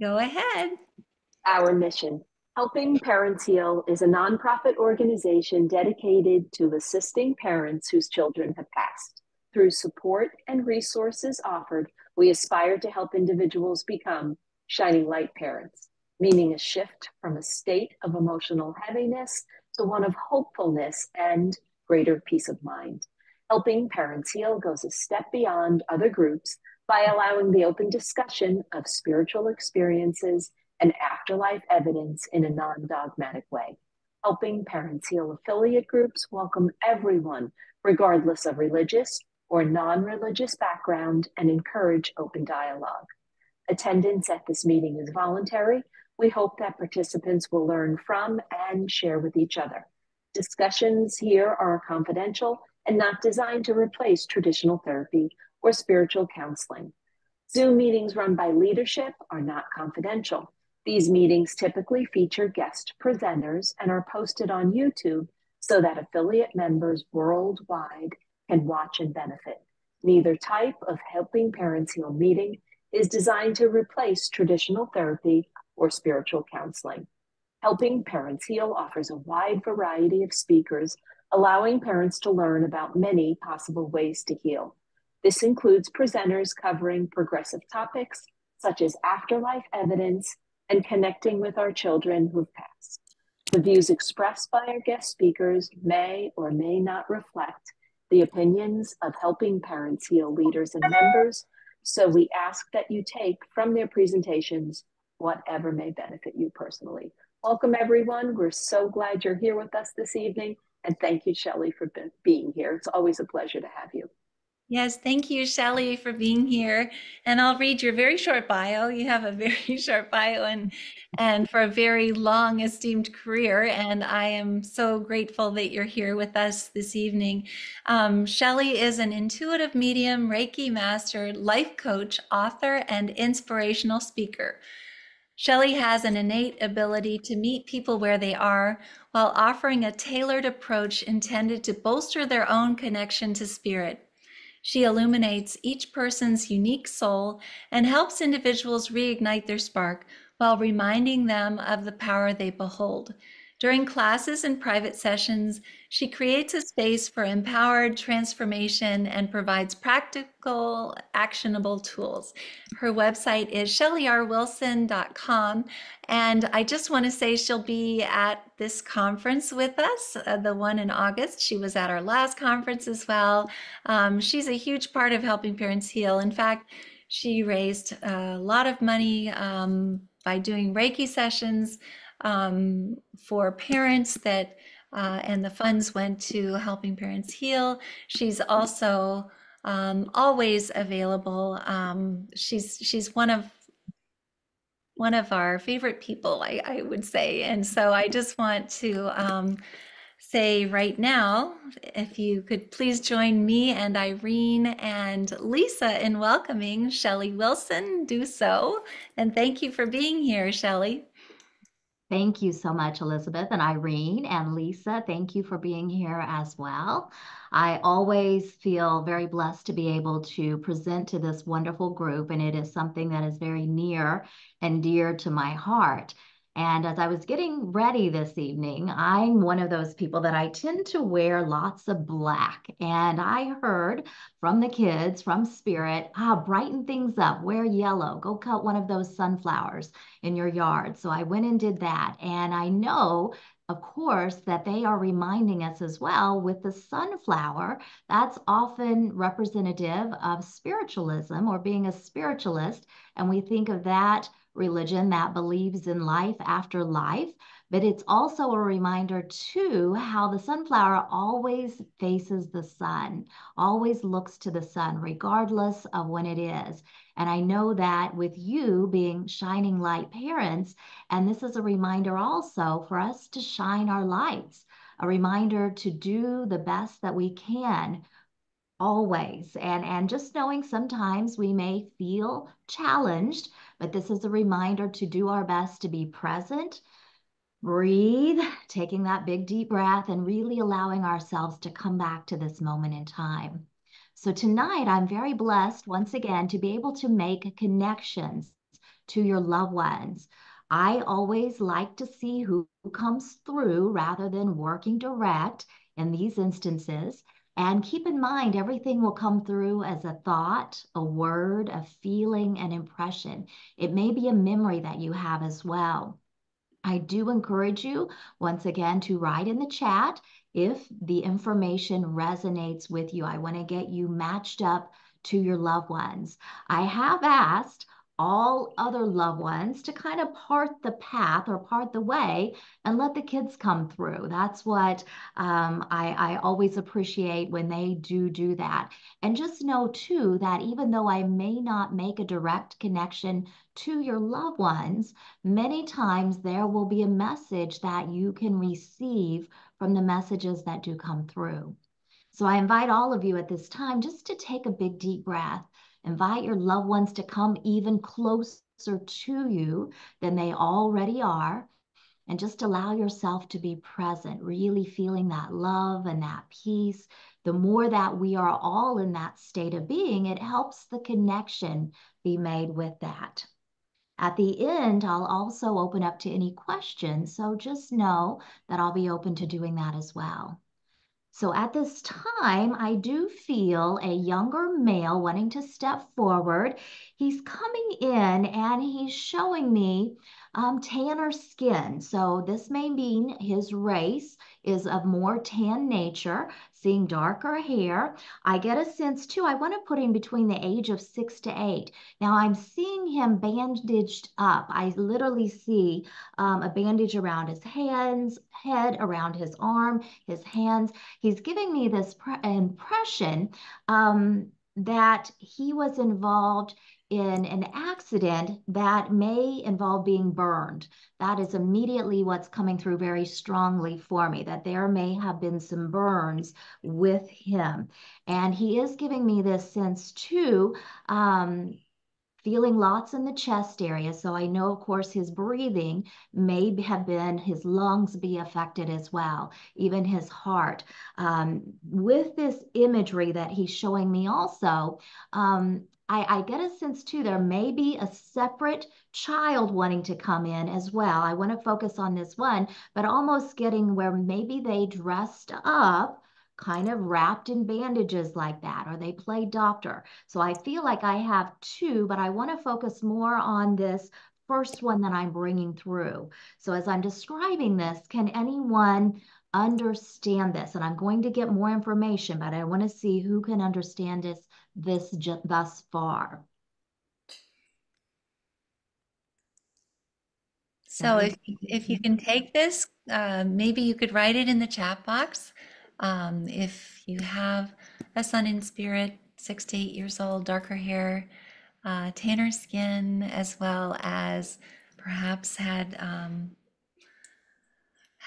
Go ahead. Our mission Helping Parents Heal is a nonprofit organization dedicated to assisting parents whose children have passed. Through support and resources offered, we aspire to help individuals become shining light parents, meaning a shift from a state of emotional heaviness to one of hopefulness and greater peace of mind. Helping Parents Heal goes a step beyond other groups by allowing the open discussion of spiritual experiences and afterlife evidence in a non dogmatic way. Helping Parents Heal affiliate groups welcome everyone, regardless of religious or non religious background, and encourage open dialogue. Attendance at this meeting is voluntary. We hope that participants will learn from and share with each other. Discussions here are confidential and not designed to replace traditional therapy or spiritual counseling. Zoom meetings run by leadership are not confidential. These meetings typically feature guest presenters and are posted on YouTube so that affiliate members worldwide can watch and benefit. Neither type of Helping Parents Heal meeting is designed to replace traditional therapy or spiritual counseling. Helping Parents Heal offers a wide variety of speakers, allowing parents to learn about many possible ways to heal. This includes presenters covering progressive topics such as afterlife evidence and connecting with our children who've passed. The views expressed by our guest speakers may or may not reflect the opinions of Helping Parents Heal leaders and members, so we ask that you take from their presentations whatever may benefit you personally. Welcome, everyone. We're so glad you're here with us this evening. And thank you, Shelly, for being here. It's always a pleasure to have you. Yes, thank you, Shelly, for being here. And I'll read your very short bio. You have a very short bio and and for a very long esteemed career. And I am so grateful that you're here with us this evening. Um, Shelly is an intuitive medium, Reiki master, life coach, author, and inspirational speaker. Shelly has an innate ability to meet people where they are while offering a tailored approach intended to bolster their own connection to spirit. She illuminates each person's unique soul and helps individuals reignite their spark while reminding them of the power they behold. During classes and private sessions, she creates a space for empowered transformation and provides practical, actionable tools. Her website is shellyrwilson.com. And I just want to say she'll be at this conference with us, uh, the one in August. She was at our last conference as well. Um, she's a huge part of helping parents heal. In fact, she raised a lot of money um, by doing Reiki sessions um, for parents that, uh, and the funds went to helping parents heal. She's also um, always available. Um, she's she's one of one of our favorite people, I, I would say. And so I just want to um, say right now, if you could please join me and Irene and Lisa in welcoming Shelly Wilson, do so. And thank you for being here, Shelly. Thank you so much, Elizabeth and Irene and Lisa. Thank you for being here as well. I always feel very blessed to be able to present to this wonderful group, and it is something that is very near and dear to my heart. And as I was getting ready this evening, I'm one of those people that I tend to wear lots of black. And I heard from the kids, from Spirit, ah, brighten things up, wear yellow, go cut one of those sunflowers in your yard. So I went and did that. And I know of course, that they are reminding us as well with the sunflower. That's often representative of spiritualism or being a spiritualist. And we think of that religion that believes in life after life, but it's also a reminder too how the sunflower always faces the sun, always looks to the sun, regardless of when it is. And I know that with you being shining light parents, and this is a reminder also for us to shine our lights, a reminder to do the best that we can always and and just knowing sometimes we may feel challenged but this is a reminder to do our best to be present breathe taking that big deep breath and really allowing ourselves to come back to this moment in time so tonight i'm very blessed once again to be able to make connections to your loved ones. I always like to see who comes through rather than working direct in these instances. And keep in mind, everything will come through as a thought, a word, a feeling, an impression. It may be a memory that you have as well. I do encourage you, once again, to write in the chat if the information resonates with you. I want to get you matched up to your loved ones. I have asked all other loved ones to kind of part the path or part the way and let the kids come through. That's what um, I, I always appreciate when they do do that. And just know too that even though I may not make a direct connection to your loved ones, many times there will be a message that you can receive from the messages that do come through. So I invite all of you at this time just to take a big deep breath Invite your loved ones to come even closer to you than they already are. And just allow yourself to be present, really feeling that love and that peace. The more that we are all in that state of being, it helps the connection be made with that. At the end, I'll also open up to any questions. So just know that I'll be open to doing that as well. So at this time, I do feel a younger male wanting to step forward. He's coming in and he's showing me um, tanner skin. So this may mean his race is of more tan nature, seeing darker hair. I get a sense too, I want to put him between the age of six to eight. Now I'm seeing him bandaged up. I literally see um, a bandage around his hands, head, around his arm, his hands. He's giving me this impression um, that he was involved in an accident that may involve being burned. That is immediately what's coming through very strongly for me, that there may have been some burns with him. And he is giving me this sense too. Um, feeling lots in the chest area. So I know, of course, his breathing may have been, his lungs be affected as well, even his heart. Um, with this imagery that he's showing me also, um, I, I get a sense too, there may be a separate child wanting to come in as well. I want to focus on this one, but almost getting where maybe they dressed up kind of wrapped in bandages like that, or they play doctor. So I feel like I have two, but I want to focus more on this first one that I'm bringing through. So as I'm describing this, can anyone understand this? And I'm going to get more information, but I want to see who can understand this this thus far. So if, if you can take this, uh, maybe you could write it in the chat box. Um, if you have a son in spirit, six to eight years old, darker hair, uh, tanner skin, as well as perhaps had um,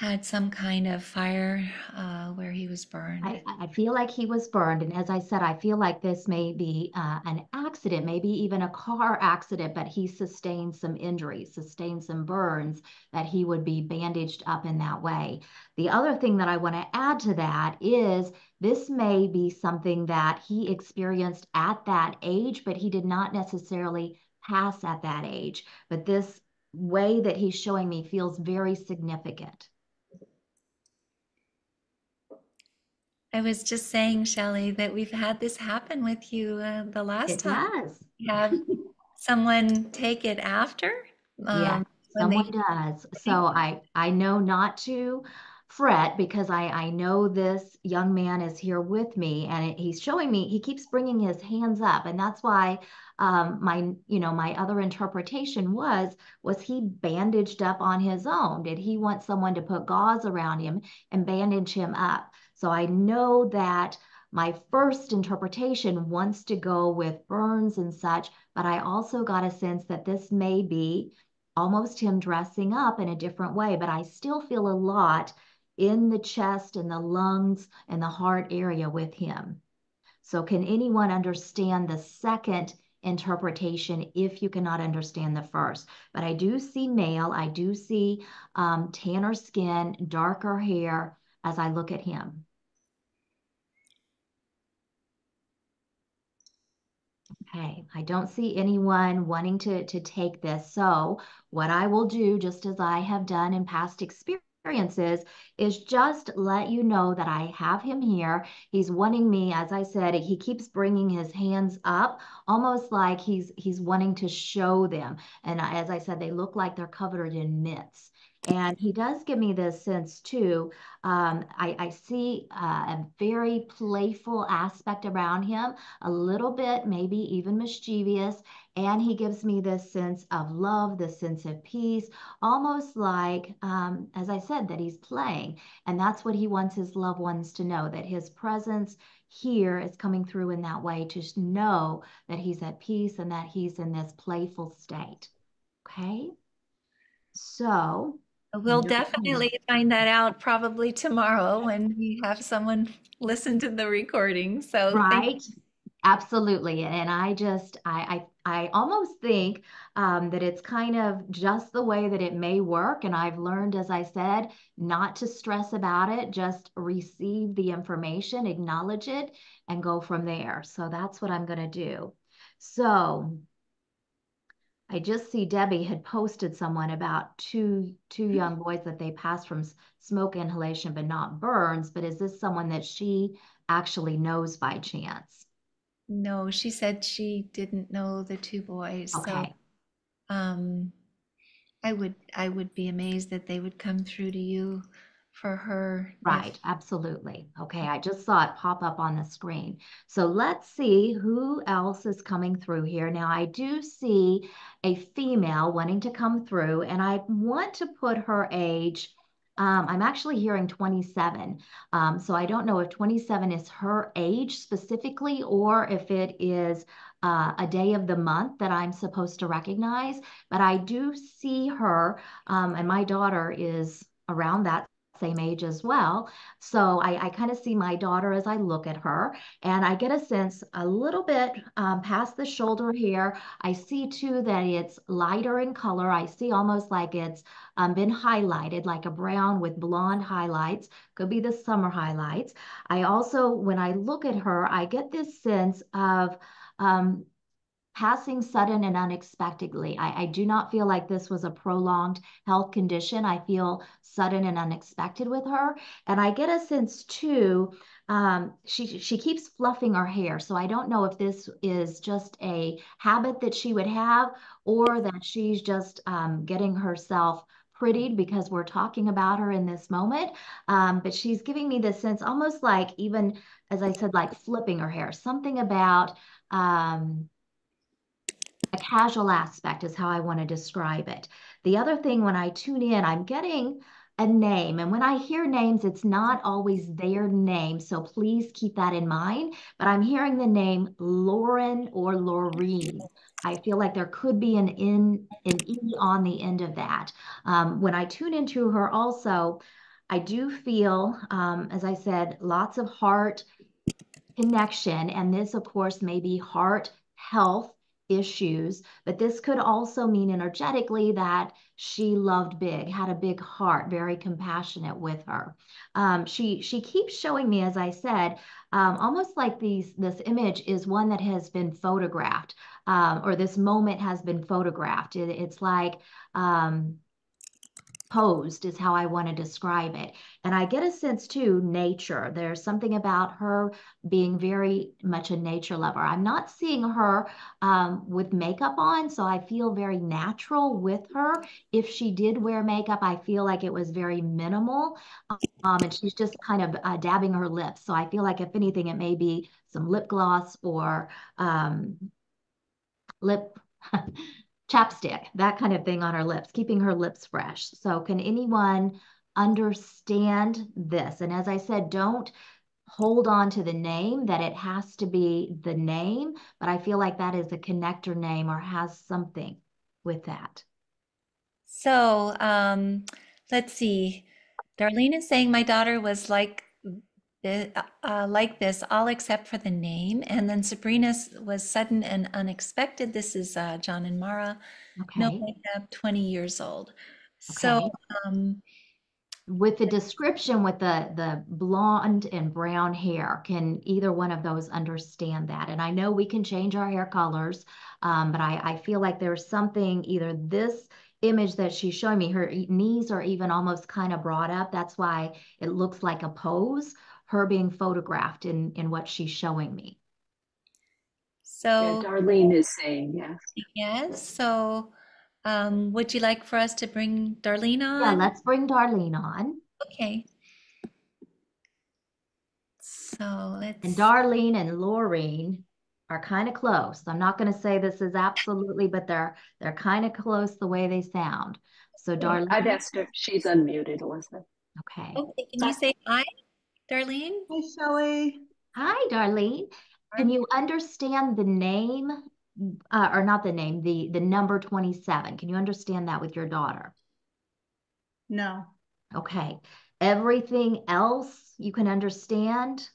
had some kind of fire uh, where he was burned. I, I feel like he was burned. And as I said, I feel like this may be uh, an accident, maybe even a car accident, but he sustained some injuries, sustained some burns that he would be bandaged up in that way. The other thing that I want to add to that is this may be something that he experienced at that age, but he did not necessarily pass at that age. But this way that he's showing me feels very significant. I was just saying, Shelly, that we've had this happen with you uh, the last it time. Does. Have someone take it after? Um, yeah, someone they... does. So I I know not to fret because I I know this young man is here with me and he's showing me he keeps bringing his hands up and that's why um, my you know my other interpretation was was he bandaged up on his own? Did he want someone to put gauze around him and bandage him up? So I know that my first interpretation wants to go with burns and such, but I also got a sense that this may be almost him dressing up in a different way, but I still feel a lot in the chest and the lungs and the heart area with him. So can anyone understand the second interpretation if you cannot understand the first? But I do see male, I do see um, tanner skin, darker hair as I look at him. Okay, I don't see anyone wanting to, to take this. So what I will do, just as I have done in past experiences, is just let you know that I have him here. He's wanting me, as I said, he keeps bringing his hands up, almost like he's he's wanting to show them. And as I said, they look like they're covered in mitts. And he does give me this sense too. Um, I, I, see uh, a very playful aspect around him, a little bit, maybe even mischievous. And he gives me this sense of love, this sense of peace, almost like, um, as I said, that he's playing. And that's what he wants his loved ones to know that his presence here is coming through in that way to know that he's at peace and that he's in this playful state. Okay. So We'll definitely find that out probably tomorrow when we have someone listen to the recording. So right. Absolutely. And I just, I, I, I almost think um, that it's kind of just the way that it may work. And I've learned, as I said, not to stress about it, just receive the information, acknowledge it, and go from there. So that's what I'm going to do. So I just see Debbie had posted someone about two two mm-hmm. young boys that they passed from smoke inhalation but not burns. But is this someone that she actually knows by chance? No, she said she didn't know the two boys. Okay. So, um, I would I would be amazed that they would come through to you for her. Right, absolutely. Okay, I just saw it pop up on the screen. So let's see who else is coming through here. Now, I do see a female wanting to come through, and I want to put her age. Um, I'm actually hearing 27. Um, so I don't know if 27 is her age specifically or if it is uh, a day of the month that I'm supposed to recognize. But I do see her, um, and my daughter is around that same age as well. So I, I kind of see my daughter as I look at her, and I get a sense a little bit um, past the shoulder here. I see too that it's lighter in color. I see almost like it's um, been highlighted, like a brown with blonde highlights. Could be the summer highlights. I also, when I look at her, I get this sense of um, passing sudden and unexpectedly. I, I, do not feel like this was a prolonged health condition. I feel sudden and unexpected with her. And I get a sense too, um, she, she keeps fluffing her hair. So I don't know if this is just a habit that she would have or that she's just um, getting herself prettied because we're talking about her in this moment. Um, but she's giving me this sense almost like even, as I said, like flipping her hair, something about, um, a casual aspect is how I want to describe it. The other thing when I tune in, I'm getting a name. And when I hear names, it's not always their name. So please keep that in mind. But I'm hearing the name Lauren or Laureen. I feel like there could be an in an E on the end of that. Um, when I tune into her also, I do feel, um, as I said, lots of heart connection. And this, of course, may be heart health issues, but this could also mean energetically that she loved big, had a big heart, very compassionate with her. Um, she she keeps showing me, as I said, um, almost like these this image is one that has been photographed, um, or this moment has been photographed. It, it's like um, posed is how I want to describe it. And I get a sense too, nature. There's something about her being very much a nature lover. I'm not seeing her um, with makeup on, so I feel very natural with her. If she did wear makeup, I feel like it was very minimal. Um, and she's just kind of uh, dabbing her lips. So I feel like if anything, it may be some lip gloss or um, lip chapstick, that kind of thing on her lips, keeping her lips fresh. So can anyone understand this? And as I said, don't hold on to the name that it has to be the name, but I feel like that is a connector name or has something with that. So um, let's see. Darlene is saying my daughter was like uh, like this, all except for the name. And then Sabrina's was sudden and unexpected. This is uh, John and Mara. No Okay. makeup, 20 years old. So, Okay. um, with the description with the the blonde and brown hair, can either one of those understand that? And I know we can change our hair colors, um, but I, I feel like there's something either this image that she's showing me, her knees are even almost kind of brought up. That's why it looks like a pose, her being photographed in, in what she's showing me. So yeah, Darlene is saying yes. Yes. So um, would you like for us to bring Darlene on? Yeah, let's bring Darlene on. Okay. So let's. And Darlene and Laureen are kind of close. I'm not going to say this is absolutely, but they're they're kind of close the way they sound. So Darlene. I've asked her. She's unmuted, Elizabeth. Okay. Okay. Can you say hi, Darlene? Hi, Shelly. Hi, Darlene. Can you understand the name, uh, or not the name, the the number 27? Can you understand that with your daughter? No. Okay. Everything else you can understand?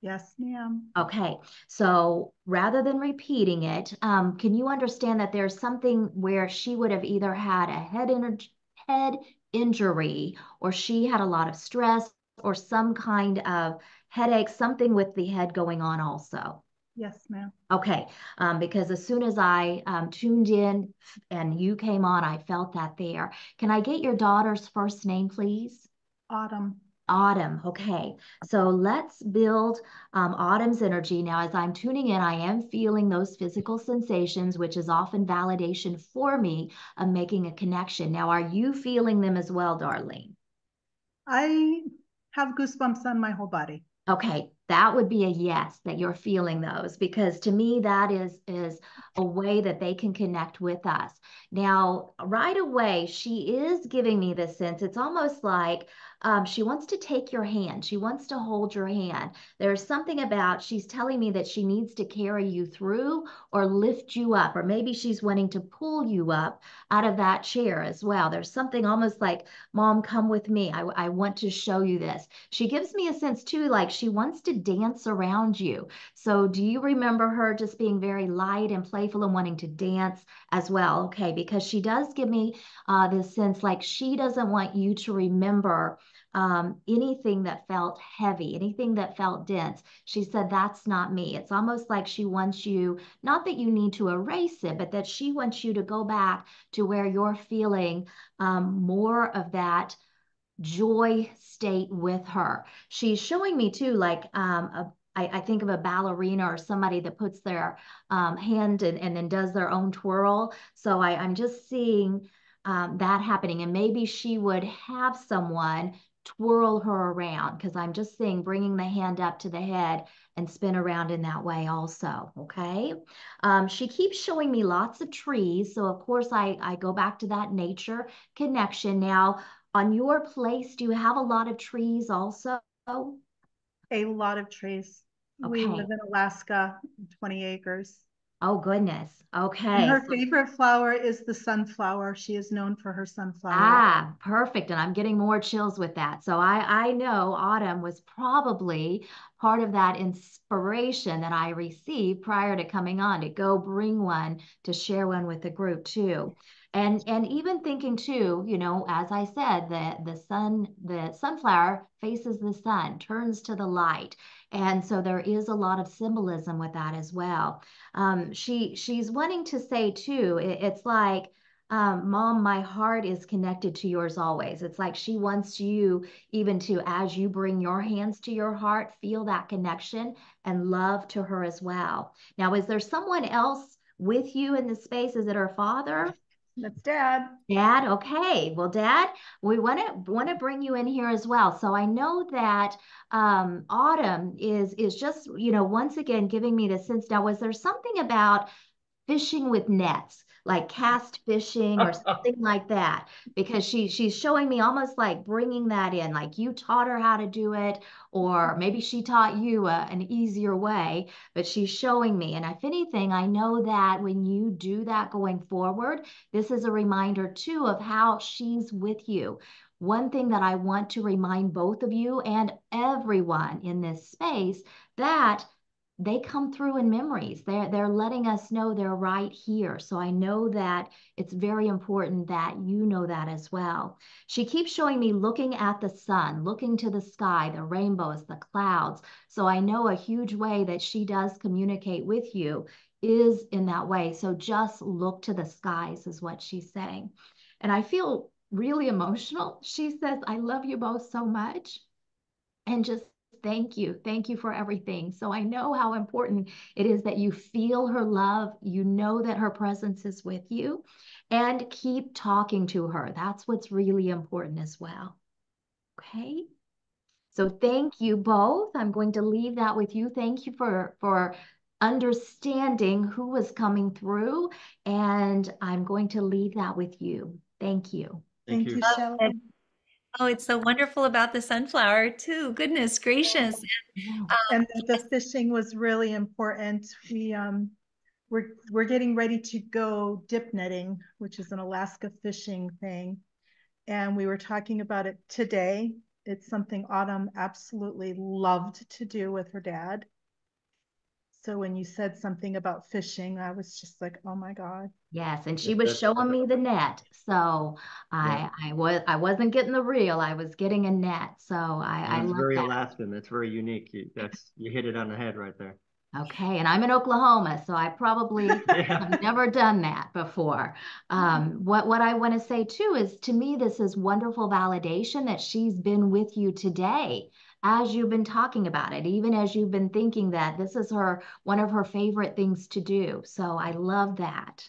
Yes, ma'am. Okay, so rather than repeating it, um, can you understand that there's something where she would have either had a head, head injury or she had a lot of stress or some kind of headache, something with the head going on also? Yes, ma'am. Okay, um, because as soon as I um, tuned in and you came on, I felt that there. Can I get your daughter's first name, please? Autumn. Autumn. Okay. So let's build um, Autumn's energy. Now, as I'm tuning in, I am feeling those physical sensations, which is often validation for me of making a connection. Now, are you feeling them as well, Darlene? I have goosebumps on my whole body. Okay, that would be a yes that you're feeling those because to me that is is a way that they can connect with us. Now, right away, she is giving me this sense. It's almost like um, she wants to take your hand. She wants to hold your hand. There's something about she's telling me that she needs to carry you through or lift you up, or maybe she's wanting to pull you up out of that chair as well. There's something almost like, Mom, come with me. I, I want to show you this. She gives me a sense too, like she wants to dance around you. So, do you remember her just being very light and playful and wanting to dance as well? Okay, because she does give me uh, this sense like she doesn't want you to remember um, anything that felt heavy, anything that felt dense. She said, That's not me. It's almost like she wants you, not that you need to erase it, but that she wants you to go back to where you're feeling um, more of that joy state with her. She's showing me too, like um, a I, I, think of a ballerina or somebody that puts their um, hand and, and then does their own twirl. So I, I'm just seeing um, that happening. And maybe she would have someone twirl her around because I'm just seeing bringing the hand up to the head and spin around in that way also, okay? Um, she keeps showing me lots of trees. So of course I, I go back to that nature connection. Now on your place, do you have a lot of trees also? A lot of trees. Okay. We live in Alaska, 20 acres. Oh goodness. Okay. And her favorite flower is the sunflower. She is known for her sunflower. Ah, perfect. And I'm getting more chills with that. So I I know Autumn was probably part of that inspiration that I received prior to coming on to go bring one to share one with the group too. And and even thinking too, you know, as I said, the the sun, the sunflower faces the sun, turns to the light. And so there is a lot of symbolism with that as well. Um, she she's wanting to say too, it, it's like, um, mom, my heart is connected to yours always. It's like she wants you even to, as you bring your hands to your heart, feel that connection and love to her as well. Now, is there someone else with you in the space? Is it her father? That's dad. Dad, okay. Well, dad, we want to want to bring you in here as well. So I know that um, Autumn is is just, you know, once again giving me the sense now, was there something about fishing with nets? Like cast fishing or something like that because she she's showing me almost like bringing that in like you taught her how to do it or maybe she taught you a, an easier way but she's showing me. And if anything i know that when you do that going forward this is a reminder too of how she's with you. One thing that i want to remind both of you and everyone in this space that they come through in memories. They're they're letting us know they're right here. So I know that it's very important that you know that as well. She keeps showing me looking at the sun, looking to the sky, the rainbows, the clouds. So I know a huge way that she does communicate with you is in that way. So just look to the skies is what she's saying. And I feel really emotional. She says, I love you both so much. And just Thank you. Thank you for everything. So I know how important it is that you feel her love. You know that her presence is with you and keep talking to her. That's what's really important as well. Okay. So thank you both. I'm going to leave that with you. Thank you for, for understanding who was coming through. And I'm going to leave that with you. Thank you. Thank, thank you, you Shelly. Oh, it's so wonderful about the sunflower too. Goodness gracious. Um, and the fishing was really important. We um we're we're getting ready to go dip netting, which is an Alaska fishing thing. And we were talking about it today. It's something Autumn absolutely loved to do with her dad. So when you said something about fishing, I was just like, oh my God. Yes, and she was showing me the net. So I I was I wasn't getting the reel. I was getting a net. So I I love very that. Alaskan. That's very unique. You, that's you hit it on the head right there. Okay, and I'm in Oklahoma, so I probably yeah. have never done that before. Um, what what I want to say too is, to me, this is wonderful validation that she's been with you today as you've been talking about it, even as you've been thinking that this is her one of her favorite things to do. So I love that.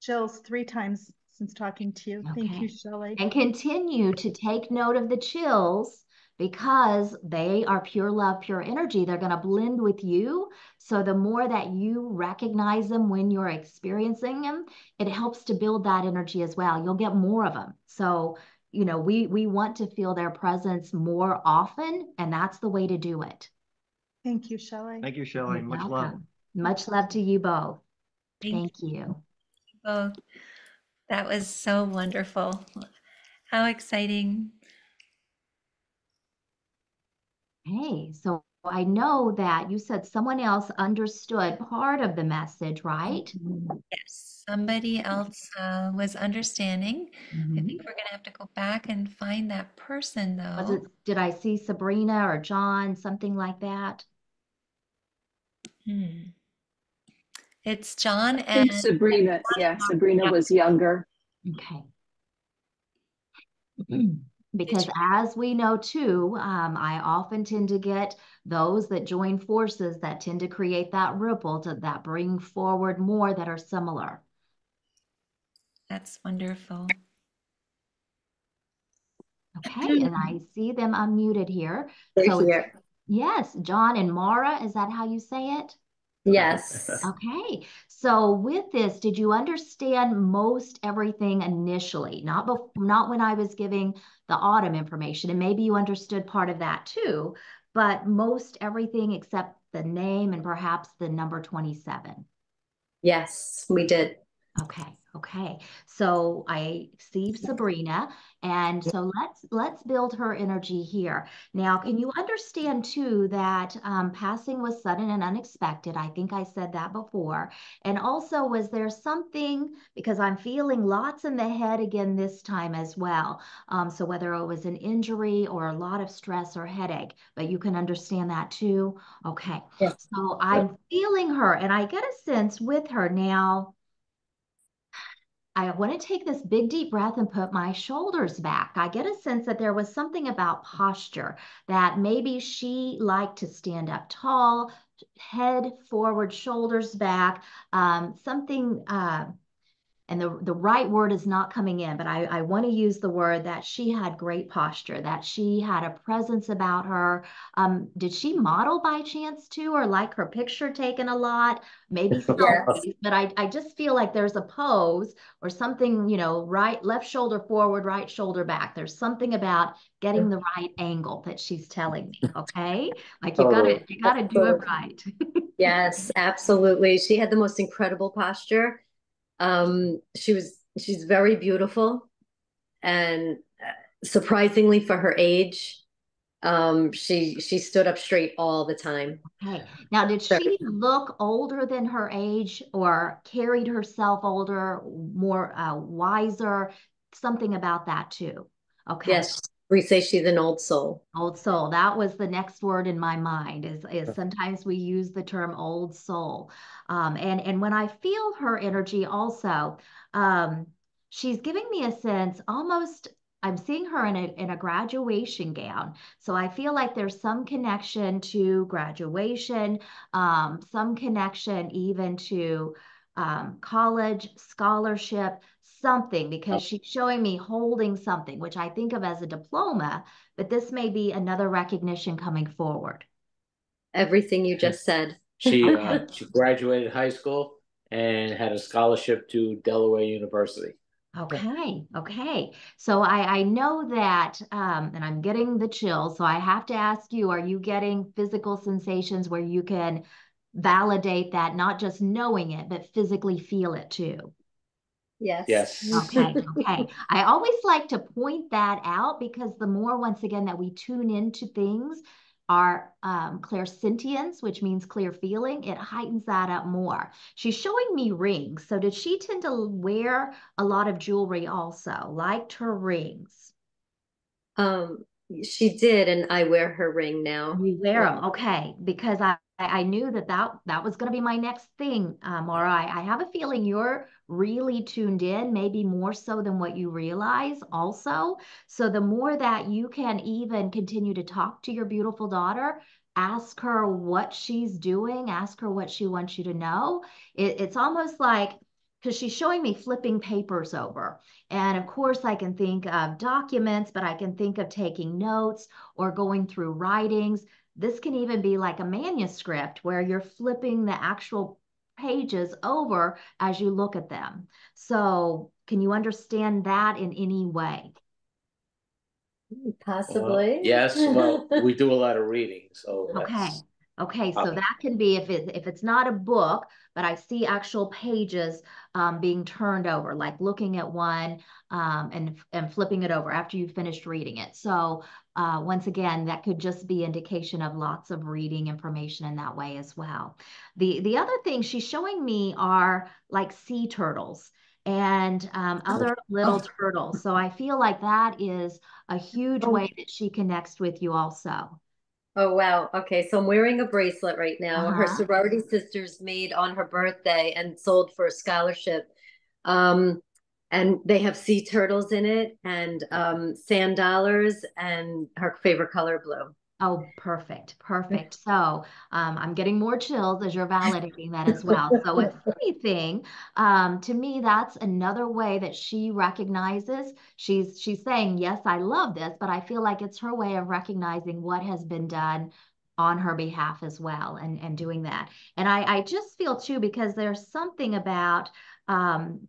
Chills three times since talking to you. Okay. Thank you, Shelly. And continue to take note of the chills because they are pure love, pure energy. They're going to blend with you. So the more that you recognize them when you're experiencing them, it helps to build that energy as well. You'll get more of them. So you know we we want to feel their presence more often and that's the way to do it. Thank you shelly. Thank you shelly. You're much welcome. love much love to you both. Thank, thank you. you both. That was so wonderful. How exciting. Hey so I know that you said someone else understood part of the message, right? Yes, somebody else uh, was understanding. Mm-hmm. I think we're going to have to go back and find that person, though. It, did I see Sabrina or John, something like that? Hmm. It's John and Sabrina. Yeah, Sabrina was younger. Okay. because as we know too, um, I often tend to get those that join forces that tend to create that ripple to that bring forward more that are similar. That's wonderful. Okay, and I see them unmuted here. They're so here. Yes, John and Mara, is that how you say it? Yes. Okay. So with this, did you understand most everything initially? Not before, not when I was giving the autumn information, and maybe you understood part of that too, but most everything except the name and perhaps the number 27. Yes, we did. Okay. Okay, so I see Sabrina, and so let's let's build her energy here. Now, can you understand too that um, passing was sudden and unexpected? I think I said that before. And also, was there something because I'm feeling lots in the head again this time as well. Um, so whether it was an injury or a lot of stress or headache, but you can understand that too. Okay, yes. so I'm feeling her, and I get a sense with her now I want to take this big deep breath and put my shoulders back. I get a sense that there was something about posture that maybe she liked to stand up tall, head forward, shoulders back, um, something. Uh, and the, the right word is not coming in, but I, I want to use the word that she had great posture, that she had a presence about her. Um, did she model by chance too, or like her picture taken a lot? Maybe yes. but I, I just feel like there's a pose or something, you know, right, left shoulder forward, right shoulder back. There's something about getting the right angle that she's telling me. Okay. Like you gotta, you gotta do it right. yes, absolutely. She had the most incredible posture um, she was she's very beautiful, and uh, surprisingly for her age, Um, she she stood up straight all the time. Okay. Now, did she look older than her age or carried herself older, more uh, wiser? Something about that too. Okay. Yes, we say she's an old soul. Old soul. That was the next word in my mind is, is sometimes we use the term old soul. Um, and, and when I feel her energy also, um, she's giving me a sense almost I'm seeing her in a in a graduation gown. So I feel like there's some connection to graduation, um, some connection even to um, college, scholarship, something, because she's showing me holding something, which I think of as a diploma, but this may be another recognition coming forward. Everything you just said. She uh, she graduated high school and had a scholarship to Delaware University. Okay, okay. So I, I know that, um, and I'm getting the chills. So I have to ask you, are you getting physical sensations where you can validate that, not just knowing it, but physically feel it too? Yes. Yes. Okay, okay. I always like to point that out because the more, once again, that we tune into things, our um, clairsentience, which means clear feeling, it heightens that up more. She's showing me rings. So did she tend to wear a lot of jewelry also? Liked her rings? Um, she did, and I wear her ring now. You wear them, okay? Because I I knew that that, that was going to be my next thing, um, Maura. I, I have a feeling you're really tuned in, maybe more so than what you realize also. So the more that you can even continue to talk to your beautiful daughter, ask her what she's doing, ask her what she wants you to know. It, it's almost like, because she's showing me flipping papers over. And of course, I can think of documents, but I can think of taking notes or going through writings. This can even be like a manuscript where you're flipping the actual pages over as you look at them. So, can you understand that in any way? Possibly. Uh, yes. Well, we do a lot of reading, so Okay. that's- Okay, so Okay. that can be if it if it's not a book, but I see actual pages um, being turned over, like looking at one um, and and flipping it over after you've finished reading it. So uh, once again, that could just be indication of lots of reading information in that way as well. The the other thing she's showing me are like sea turtles and um, other little turtles. So I feel like that is a huge way that she connects with you also. Oh wow. Okay, so I'm wearing a bracelet right now. Her Uh-huh. sorority sisters made on her birthday and sold for a scholarship. Um, and they have sea turtles in it and um, sand dollars and her favorite color blue. Oh, perfect, perfect. So um, I'm getting more chills as you're validating that as well. So if anything, um, to me, that's another way that she recognizes. She's she's saying, yes, I love this, but I feel like it's her way of recognizing what has been done on her behalf as well and and doing that. And I I just feel too because there's something about um,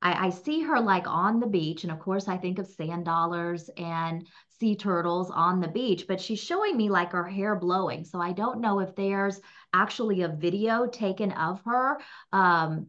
I, I see her like on the beach, and of course, I think of sand dollars and sea turtles on the beach, but she's showing me like her hair blowing. So I don't know if there's actually a video taken of her um,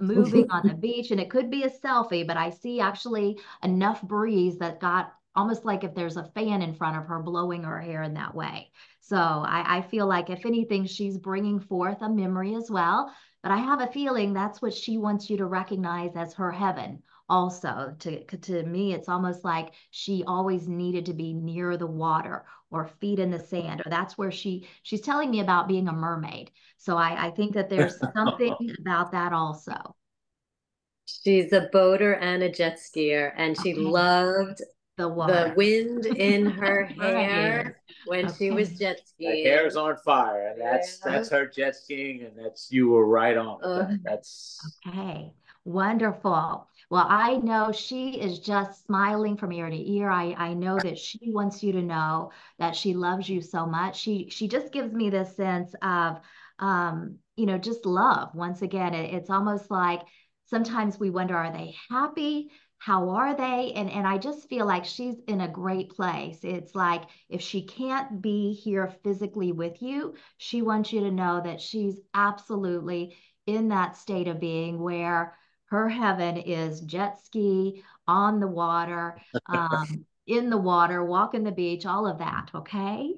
moving on the beach, and it could be a selfie, but I see actually enough breeze that got almost like if there's a fan in front of her blowing her hair in that way. So I, I feel like if anything, she's bringing forth a memory as well. But I have a feeling that's what she wants you to recognize as her heaven also. To to me it's almost like she always needed to be near the water or feet in the sand or that's where she she's telling me about being a mermaid. So i i think that there's something about that also. She's a boater and a jet skier, and she Okay. loved the the wind in her Her hair when she was jet Her skiing. hair's on fire, and that's Yeah. that's her jet skiing, and that's you were right on. Uh. that. That's Okay, wonderful. Well, I know she is just smiling from ear to ear. I, I know that she wants you to know that she loves you so much. She she just gives me this sense of um, you know, just love. Once again, it, it's almost like sometimes we wonder, are they happy? How are they? And and I just feel like she's in a great place. It's like if she can't be here physically with you, she wants you to know that she's absolutely in that state of being where her heaven is jet ski on the water, um, in the water, walking the beach, all of that. Okay.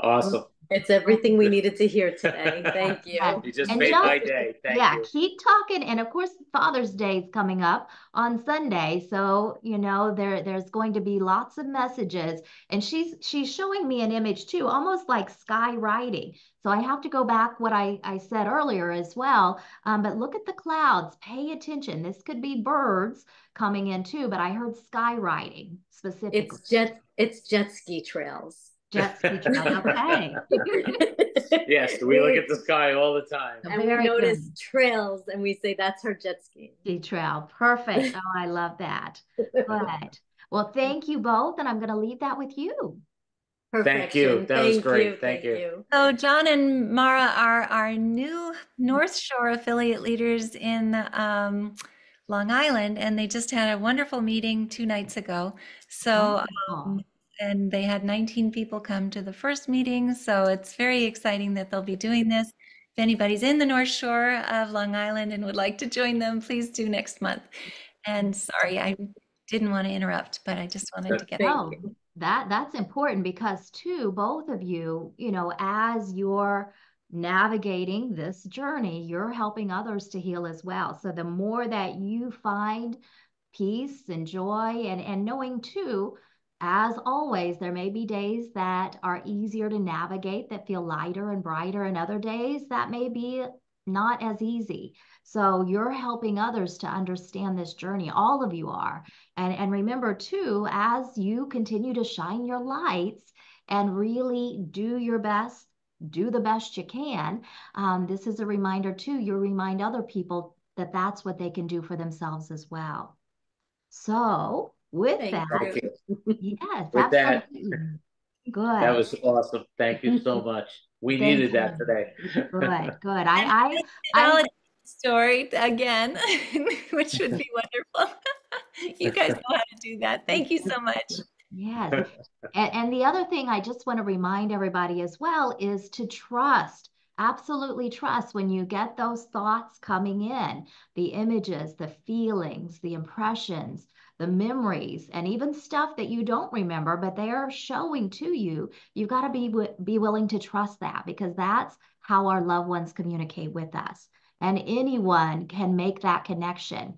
Awesome. It's everything we needed to hear today. Thank you. You just And made just- my day. Thank yeah, you. keep talking. And of course, Father's Day is coming up on Sunday. So, you know, there there's going to be lots of messages. And she's she's showing me an image too, almost like skywriting. So I have to go back what I, I said earlier as well. Um, but look at the clouds, pay attention. This could be birds coming in too, but I heard skywriting specifically. It's jet it's jet ski trails. Jet ski trail. Okay. Yes, we look at the sky all the time. and we notice good. trails and we say that's her jet ski. Ski trail. Perfect. Oh, I love that. Good. Well, thank you both. And I'm going to leave that with you. Thank you. Perfection. That was Thank great. you, Thank you. So John and Mara are our new North Shore affiliate leaders in um, Long Island, and they just had a wonderful meeting two nights ago. So, Wonderful. um, and they had 19 people come to the first meeting. So it's very exciting that they'll be doing this. If anybody's in the North Shore of Long Island and would like to join them, please do next month. And sorry, I didn't want to interrupt, but I just wanted to get Thank Oh, that that's important because too, both of you, you know, as you're navigating this journey, you're helping others to heal as well. So the more that you find peace and joy and and knowing too, as always, there may be days that are easier to navigate that feel lighter and brighter, and other days that may be not as easy. So you're helping others to understand this journey. All of you are. And, and remember, too, as you continue to shine your lights and really do your best, do the best you can, um, this is a reminder, too. You remind other people that that's what they can do for themselves as well. So, with Thank that, Thank you. yes, With that- Good. That was awesome. Thank you so much. We Thank needed that today. good, good. I, I, I, validate the story again, which would be wonderful. you guys know how to do that. Thank you so much. Yes. And, and the other thing I just want to remind everybody as well is to trust, absolutely trust when you get those thoughts coming in, the images, the feelings, the impressions, the memories, and even stuff that you don't remember, but they are showing to you. You've got to be wi- be willing to trust that because that's how our loved ones communicate with us. And anyone can make that connection.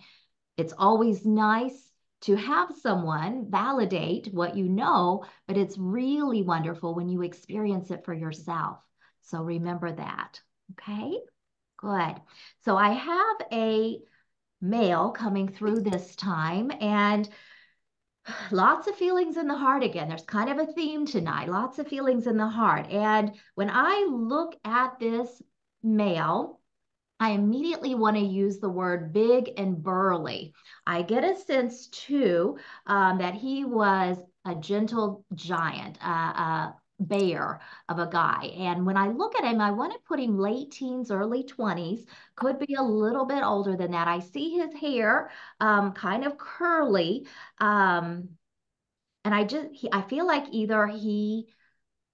It's always nice to have someone validate what you know, but it's really wonderful when you experience it for yourself. So remember that. Okay, good. So I have a male coming through this time and lots of feelings in the heart again. There's kind of a theme tonight, lots of feelings in the heart. And when I look at this male, I immediately want to use the word big and burly. I get a sense too um, that he was a gentle giant, uh, a bear of a guy. And when I look at him, I want to put him late teens, early 20s, could be a little bit older than that. I see his hair um, kind of curly. Um, and I just, he, I feel like either he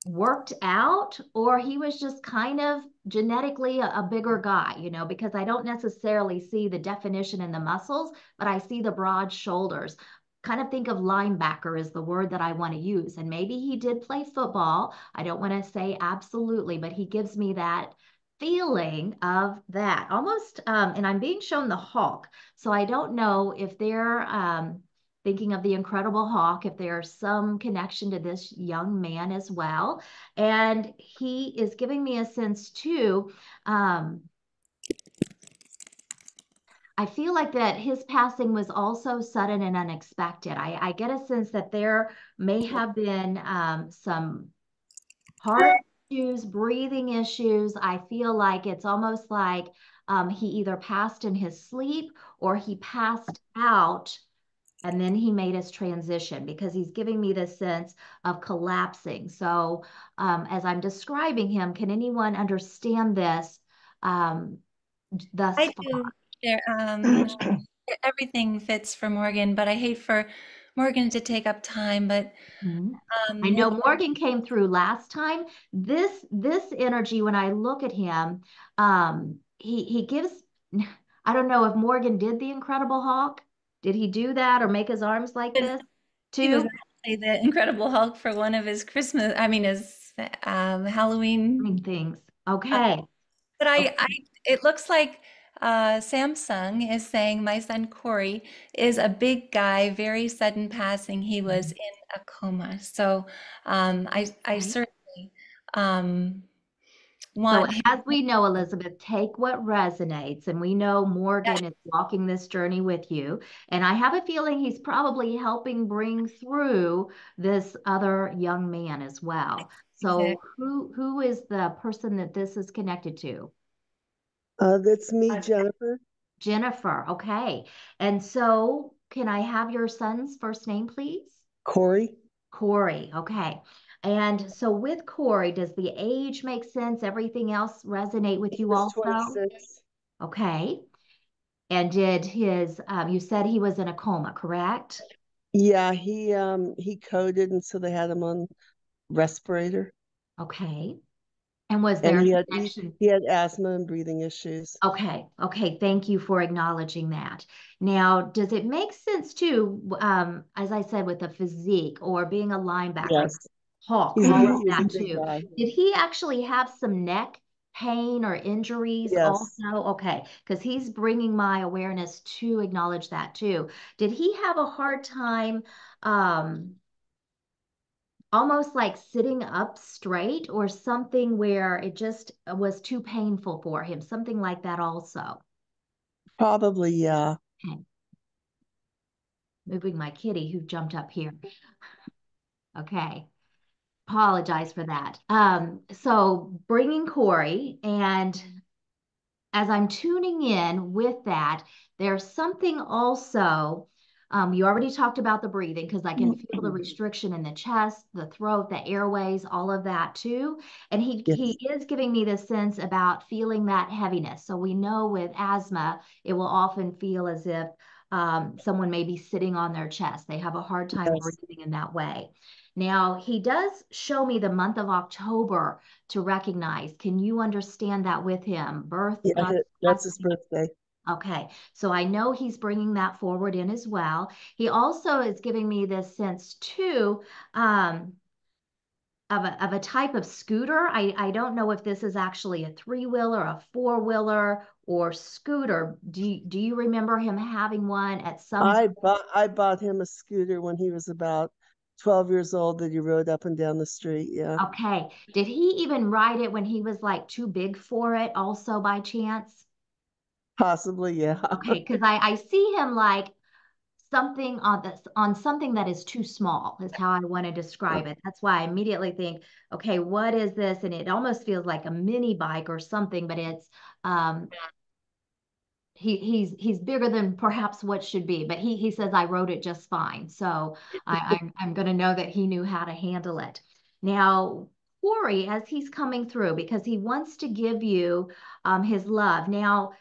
worked out or he was just kind of genetically a, a, bigger guy, you know, because I don't necessarily see the definition in the muscles, but I see the broad shoulders. Kind of think of linebacker is the word that I want to use. And maybe he did play football. I don't want to say absolutely, but he gives me that feeling of that almost. Um, and I'm being shown the Hulk. So I don't know if they're, um, thinking of the Incredible Hulk, if there's some connection to this young man as well. And he is giving me a sense too. Um, I feel like that his passing was also sudden and unexpected. I, I get a sense that there may have been um, some heart issues, breathing issues. I feel like it's almost like um, he either passed in his sleep or he passed out and then he made his transition because he's giving me this sense of collapsing. So, um, as I'm describing him, can anyone understand this um, thus I far? do. There, um, everything fits for Morgan, but I hate for Morgan to take up time. But Mhm. um, I know Morgan came through last time. This this energy, when I look at him, um, he he gives. I don't know if Morgan did the Incredible Hulk. Did he do that or make his arms like this too? the Incredible Hulk for one of his Christmas, I mean, his um, Halloween. Things. Okay. But I, Okay. I, it looks like uh, Samsung is saying my son Corey is a big guy, very sudden passing. He was Mhm. in a coma. So um, I, I certainly um, So want him. as we know, Elizabeth, take what resonates, and we know Morgan is walking this journey with you. And I have a feeling he's probably helping bring through this other young man as well. So Exactly. who who is the person that this is connected to? Uh, that's me, Uh, Jennifer. Jennifer. Okay. And so can I have your son's first name, please? Corey. Corey. Okay. And so with Corey, does the age make sense? Everything else resonate with you also? 26. Okay. And did his, um, you said he was in a coma, correct? Yeah, he um he coded, and so they had him on respirator, Okay. And was there and he had connection? he had asthma and breathing issues. Okay, okay, thank you for acknowledging that. Now, does it make sense too, um, as I said, with the physique or being a linebacker, Yes, Hawk, all of that too? guy. Did he actually have some neck pain or injuries Yes, also? Okay, because he's bringing my awareness to acknowledge that too. Did he have a hard time, um, almost like sitting up straight or something where it just was too painful for him, something like that also? probably. Yeah. Okay, moving my kitty who jumped up here. Okay. Apologize for that. Um, so bringing Corey, and as I'm tuning in with that, there's something also. Um, you already talked about the breathing because I can feel the restriction in the chest, the throat, the airways, all of that too. And he Yes. he is giving me the sense about feeling that heaviness. So we know with asthma, it will often feel as if um, someone may be sitting on their chest. They have a hard time Yes. breathing in that way. Now, he does show me the month of October to recognize. Can you understand that with him? Birth Yeah, month, that's his birthday. Okay, so I know he's bringing that forward in as well. He also is giving me this sense too, um, of a, of a type of scooter. I, I don't know if this is actually a three-wheeler, a four-wheeler, or scooter. Do you, do you remember him having one at some I bought I bought him a scooter when he was about 12 years old that he rode up and down the street. Yeah. Okay. Did he even ride it when he was like too big for it also by chance? Possibly, yeah. Okay, because I, I see him like something on this on something that is too small is how I want to describe it. That's why I immediately think, okay, what is this? And it almost feels like a mini bike or something, but it's um he he's he's bigger than perhaps what should be, but he he says I rode it just fine. So I, I'm I'm gonna know that he knew how to handle it. Now, Corey, as he's coming through, because he wants to give you um his love. Now,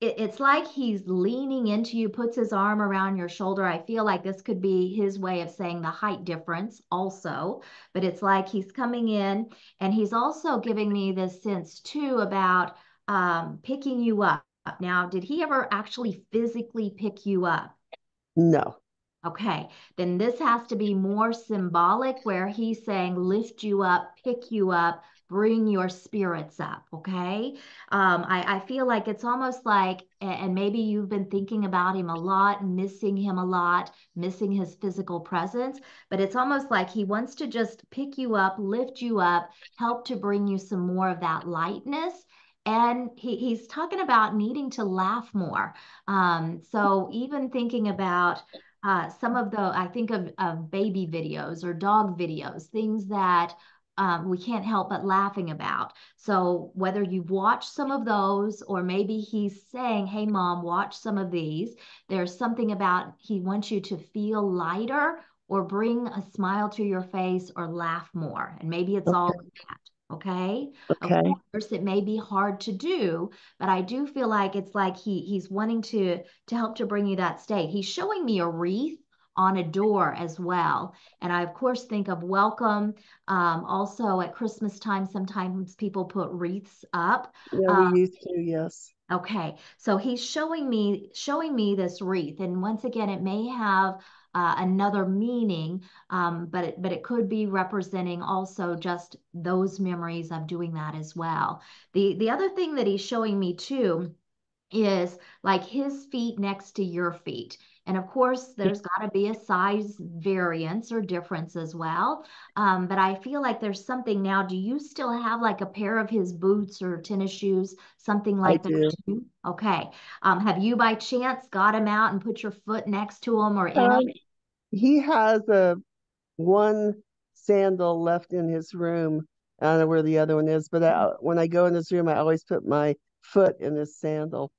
it, it's like he's leaning into you, puts his arm around your shoulder. I feel like this could be his way of saying the height difference also, but it's like he's coming in and he's also giving me this sense too about um, picking you up. Now, did he ever actually physically pick you up? No. Okay, then this has to be more symbolic where he's saying lift you up, pick you up, bring your spirits up. Okay, um, I, I feel like it's almost like, and maybe you've been thinking about him a lot, missing him a lot, missing his physical presence, but it's almost like he wants to just pick you up, lift you up, help to bring you some more of that lightness. And he, he's talking about needing to laugh more. Um, so even thinking about uh, some of the, I think of, of baby videos or dog videos, things that um, we can't help but laughing about. So whether you've watched some of those, or maybe he's saying, "Hey, mom, watch some of these." There's something about he wants you to feel lighter, or bring a smile to your face, or laugh more, and maybe it's all of that. Okay. Okay. Of course, it may be hard to do, but I do feel like it's like he he's wanting to to help to bring you that state. He's showing me a wreath on a door as well. And I, of course, think of welcome. Um, also, at Christmas time, sometimes people put wreaths up. Yeah, Um, we used to, yes. Okay, so he's showing me showing me this wreath, and once again, it may have uh, another meaning, um, but it, but it could be representing also just those memories of doing that as well. The the other thing that he's showing me too is like his feet next to your feet. And of course, there's got to be a size variance or difference as well. Um, but I feel like there's something now. Do you still have like a pair of his boots or tennis shoes, something like I that? do. Okay. Um, have you by chance got him out and put your foot next to him or in Um, him? he has a one sandal left in his room. I don't know where the other one is, but I, when I go in his room, I always put my foot in his sandal.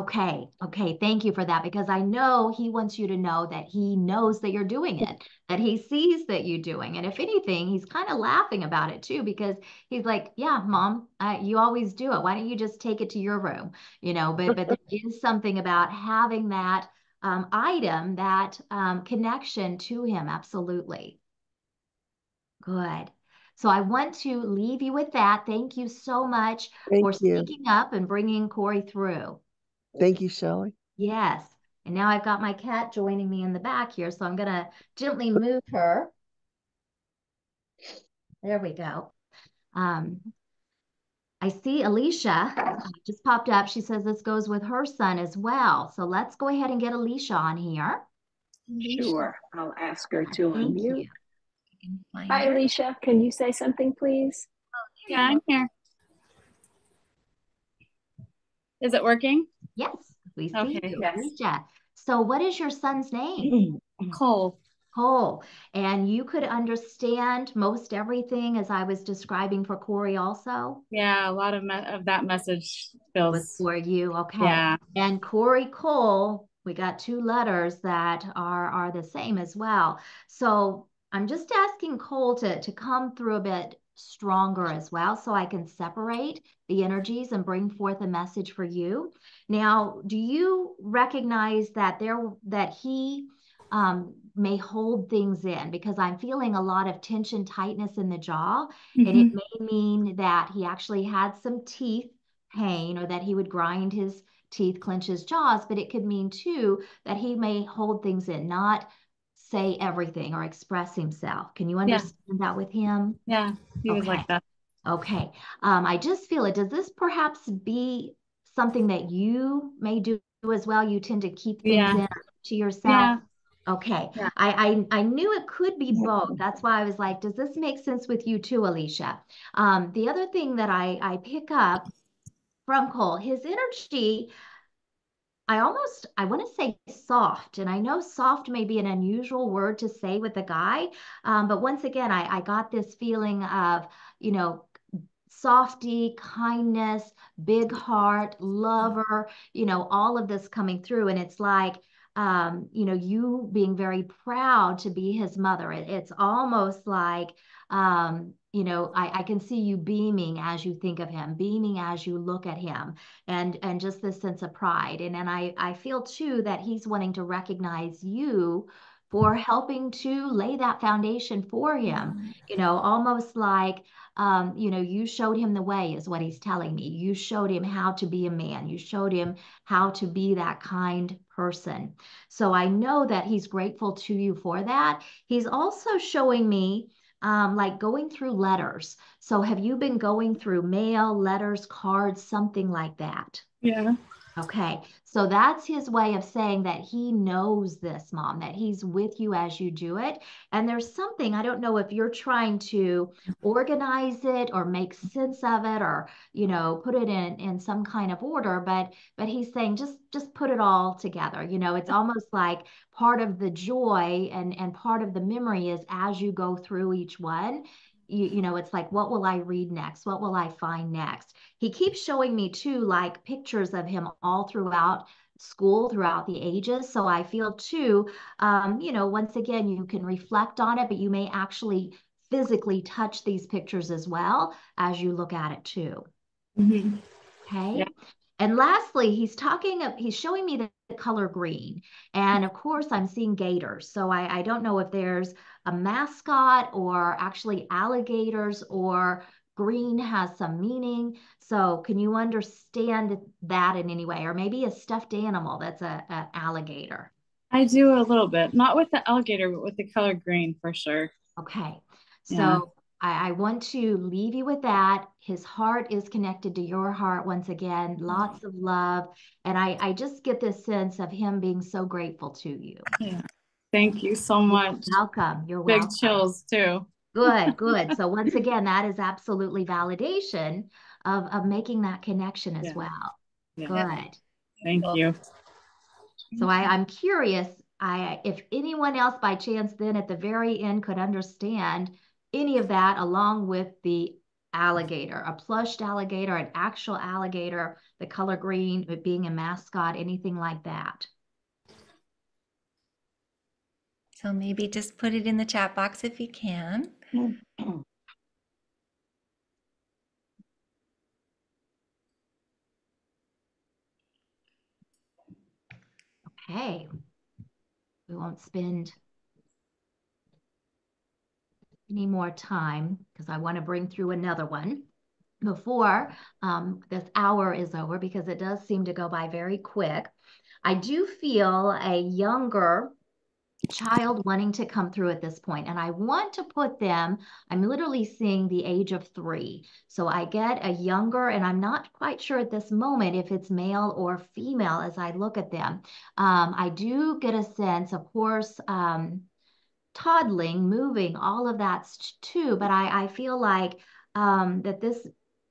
Okay, okay, thank you for that because I know he wants you to know that he knows that you're doing it, that he sees that you're doing it. If anything, he's kind of laughing about it too because he's like, "Yeah, mom, uh, you always do it. Why don't you just take it to your room?" You know, but but there is something about having that um, item, that um, connection to him. Absolutely. Good. So I want to leave you with that. Thank you so much Thank for you. speaking up and bringing Corey through. Thank you, Shelly. Yes. And now I've got my cat joining me in the back here, so I'm going to gently move her. There we go. Um, I see Alicia uh, just popped up. She says this goes with her son as well. So let's go ahead and get Alicia on here. Sure, I'll ask her to Thank unmute. you. Hi, Alicia. Can you say something, please? Yeah, I'm here. Is it working? Yes, we see Okay. you, Yes. Alicia. So what is your son's name? Cole. Cole. And you could understand most everything as I was describing for Corey also Yeah, a lot of me- of that message was feels. for you. Okay. Yeah. And Corey Cole, we got two letters that are are the same as well. So I'm just asking Cole to to come through a bit stronger as well so I can separate the energies and bring forth a message for you. Now, do you recognize that there that he um, may hold things in because I'm feeling a lot of tension, tightness in the jaw, and it Mhm. may mean that he actually had some teeth pain or that he would grind his teeth, clench his jaws, but it could mean too that he may hold things in, not say everything or express himself. Can you understand that with him? Yeah, he was like that. Okay. Um, I just feel it. Does this perhaps be something that you may do as well? You tend to keep things Yeah. in to yourself. Yeah. Okay. Yeah. I, I I knew it could be both. That's why I was like, does this make sense with you too, Alicia? Um, the other thing that I I pick up from Cole, his energy, I almost I want to say soft, and I know soft may be an unusual word to say with a guy, um, but once again, I I got this feeling of, you know, softy, kindness, big heart, lover, you know, all of this coming through. And it's like, um, you know, you being very proud to be his mother. It, it's almost like, um, you know, I, I can see you beaming as you think of him, beaming as you look at him, and and just this sense of pride. And and I I feel too that he's wanting to recognize you for helping to lay that foundation for him. You know, almost like um, you know, you showed him the way, is what he's telling me. You showed him how to be a man. You showed him how to be that kind person. So I know that he's grateful to you for that. He's also showing me um, like going through letters. So have you been going through mail, letters, cards, something like that? Yeah. Okay, so that's his way of saying that he knows this, mom, that he's with you as you do it. And there's something, I don't know if you're trying to organize it or make sense of it or, you know, put it in in some kind of order, but but he's saying just just put it all together. You know, it's almost like part of the joy and and part of the memory is as you go through each one, you, you know, it's like, what will I read next? What will I find next? He keeps showing me too, like pictures of him all throughout school, throughout the ages. So I feel too, um, you know, once again, you can reflect on it, but you may actually physically touch these pictures as well as you look at it too. Mhm. Okay. Yeah. And lastly, he's talking, of, he's showing me the, the color green. And of course, I'm seeing gators. So I, I don't know if there's a mascot or actually alligators or green has some meaning. So can you understand that in any way? Or maybe a stuffed animal that's a, a alligator. I do a little bit, not with the alligator, but with the color green for sure. Okay. Yeah. So I, I want to leave you with that. His heart is connected to your heart once again. Lots of love. And I, I just get this sense of him being so grateful to you. Yeah. Thank you so much. Welcome. You're welcome. Big chills too. Good, good. So once again, that is absolutely validation of, of making that connection as Yeah. well. Yeah. Good. Thank you. So I, I'm curious, I, if anyone else by chance then at the very end could understand any of that along with the alligator, a plushed alligator, an actual alligator, the color green, it being a mascot, anything like that. So maybe just put it in the chat box if you can. Okay. We won't spend any more time because I want to bring through another one before um, this hour is over because it does seem to go by very quick. I do feel a younger child wanting to come through at this point, and I want to put them, I'm literally seeing the age of three. So I get a younger, and I'm not quite sure at this moment if it's male or female as I look at them. Um, I do get a sense, of course, um, toddling, moving, all of that's too, but I, I feel like um, that this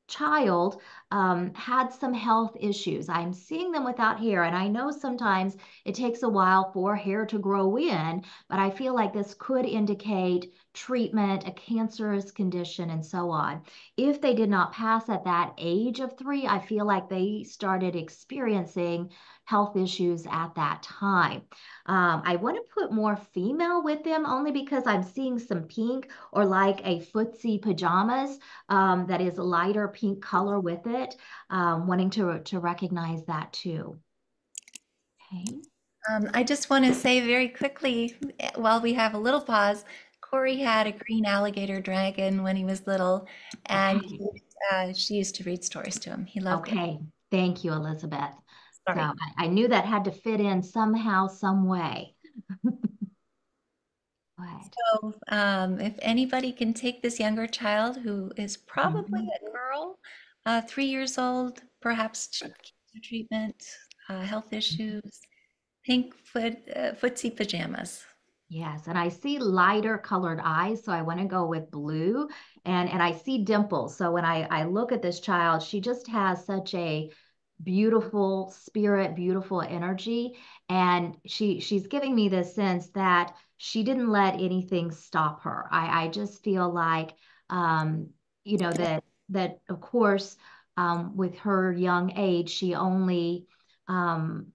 child um, had some health issues. I'm seeing them without hair, and I know sometimes it takes a while for hair to grow in, but I feel like this could indicate treatment, a cancerous condition, and so on. If they did not pass at that age of three, I feel like they started experiencing health issues at that time. Um, I want to put more female with them only because I'm seeing some pink or like a footsie pajamas um, that is a lighter pink color with it, um, wanting to, to recognize that too. Okay. Um, I just want to say very quickly, while we have a little pause, Corey had a green alligator dragon when he was little, and Okay. uh, she used to read stories to him. He loved it. Okay. Thank you, Elizabeth. So I, I knew that had to fit in somehow, some way. So, um, if anybody can take this younger child who is probably a girl, uh, three years old, perhaps cancer treatment, uh, health issues, pink foot uh, footsie pajamas. Yes, and I see lighter colored eyes, so I want to go with blue. And and I see dimples. So when I I look at this child, she just has such a beautiful spirit, beautiful energy, and she she's giving me this sense that she didn't let anything stop her. I I just feel like um you know that that of course um with her young age, she only um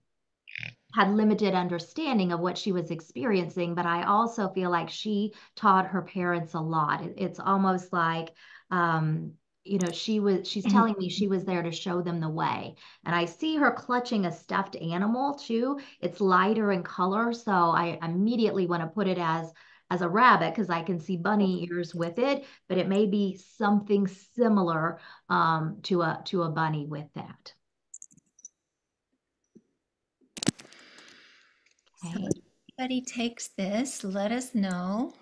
had limited understanding of what she was experiencing, but I also feel like she taught her parents a lot. It, it's almost like, um, you know, she was, she's telling me she was there to show them the way. And I see her clutching a stuffed animal too. It's lighter in color. So I immediately want to put it as, as a rabbit because I can see bunny ears with it, but it may be something similar um, to a, to a bunny with that. So Okay. if anybody takes this, let us know.